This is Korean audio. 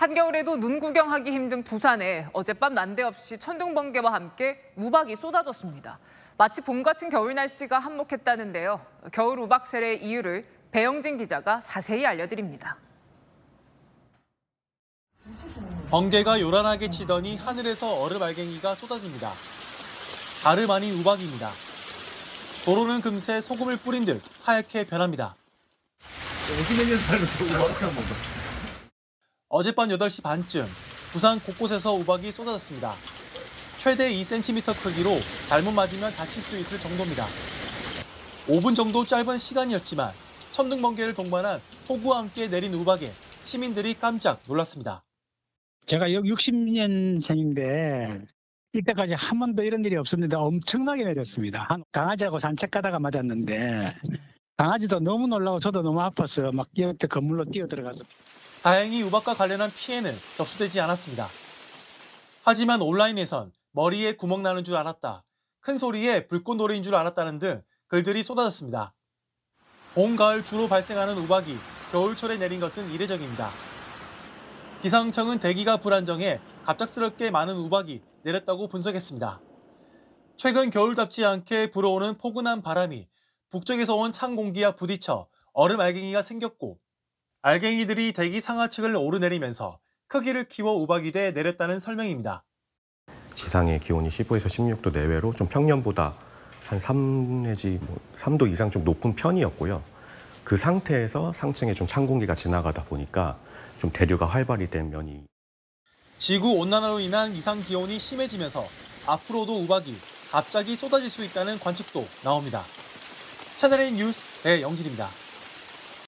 한겨울에도 눈 구경하기 힘든 부산에 어젯밤 난데없이 천둥 번개와 함께 우박이 쏟아졌습니다. 마치 봄 같은 겨울 날씨가 한몫했다는데요. 겨울 우박 세례의 이유를 배영진 기자가 자세히 알려드립니다. 번개가 요란하게 치더니 하늘에서 얼음 알갱이가 쏟아집니다. 다름 아닌 우박입니다. 도로는 금세 소금을 뿌린 듯 하얗게 변합니다. 어 젯밤 8시 반쯤 부산 곳곳에서 우박이 쏟아졌습니다. 최대 2cm 크기로 잘못 맞으면 다칠 수 있을 정도입니다. 5분 정도 짧은 시간이었지만 천둥 번개를 동반한 폭우와 함께 내린 우박에 시민들이 깜짝 놀랐습니다. 제가 여기 60년생인데 이때까지 한 번도 이런 일이 없었는데 엄청나게 내렸습니다. 한 강아지하고 산책 가다가 맞았는데 강아지도 너무 놀라고 저도 너무 아팠어요. 막 이렇게 건물로 뛰어 들어가서 다행히 우박과 관련한 피해는 접수되지 않았습니다. 하지만 온라인에선 머리에 구멍 나는 줄 알았다, 큰 소리에 불꽃놀이인 줄 알았다는 등 글들이 쏟아졌습니다. 봄, 가을 주로 발생하는 우박이 겨울철에 내린 것은 이례적입니다. 기상청은 대기가 불안정해 갑작스럽게 많은 우박이 내렸다고 분석했습니다. 최근 겨울답지 않게 불어오는 포근한 바람이 북쪽에서 온 찬 공기와 부딪혀 얼음 알갱이가 생겼고 알갱이들이 대기 상하층을 오르내리면서 크기를 키워 우박이 돼 내렸다는 설명입니다. 지상의 기온이 15에서 16도 내외로 좀 평년보다 한 3 내지 뭐 3도 이상 좀 높은 편이었고요. 그 상태에서 상층에 좀 찬 공기가 지나가다 보니까 좀 대류가 활발히 된 면이 지구 온난화로 인한 이상 기온이 심해지면서 앞으로도 우박이 갑자기 쏟아질 수 있다는 관측도 나옵니다. 채널A 뉴스 배영진입니다.